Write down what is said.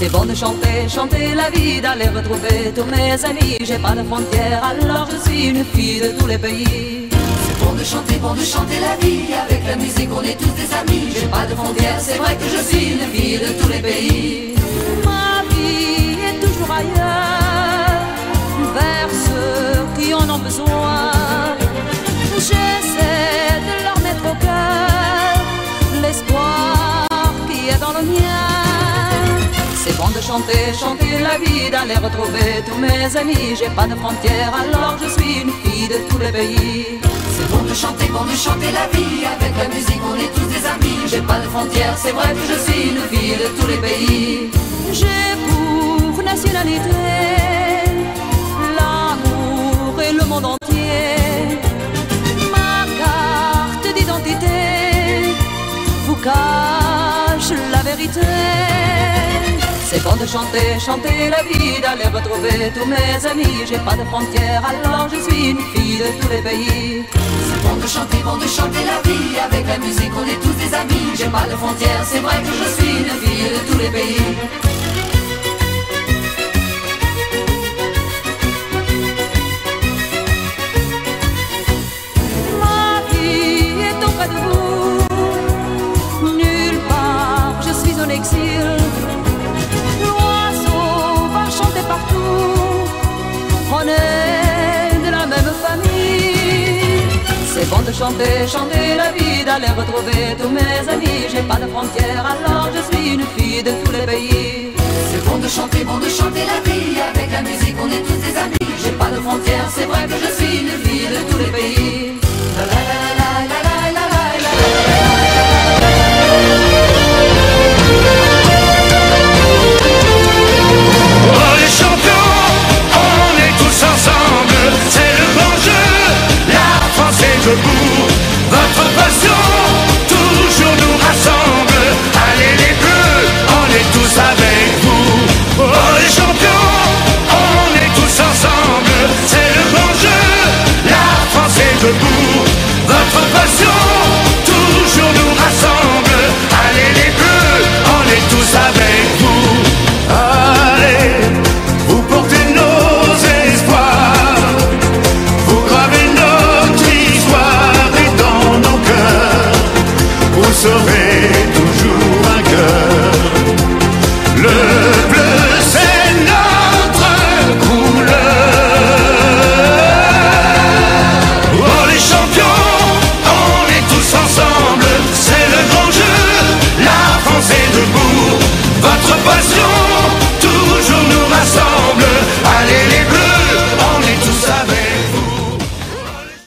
C'est bon de chanter, chanter la vie, d'aller retrouver tous mes amis. J'ai pas de frontières, alors je suis une fille de tous les pays. C'est bon de chanter, bon de chanter la vie. Avec la musique, on est tous des amis. J'ai pas de frontières, c'est vrai que je suis une fille de tous les pays. C'est bon de chanter, chanter la vie, d'aller retrouver tous mes amis. J'ai pas de frontières, alors je suis une fille de tous les pays. C'est bon de chanter, bon de chanter la vie. Avec la musique, on est tous des amis. J'ai pas de frontières, c'est vrai que je suis une fille de tous les pays. J'ai pour nationalité l'amour et le monde entier. Ma carte d'identité vous cache la vérité. C'est bon de chanter, chanter la vie, d'aller retrouver tous mes amis. J'ai pas de frontières, alors je suis une fille de tous les pays. C'est bon de chanter, bon de chanter la vie. Avec la musique, on est tous des amis. J'ai pas de frontières, c'est vrai que je suis une fille de tous les pays. De chanter, chanter la vie, d'aller retrouver tous mes amis. J'ai pas de frontières, alors je suis une fille de tous les pays. C'est bon de chanter, bon de chanter la vie.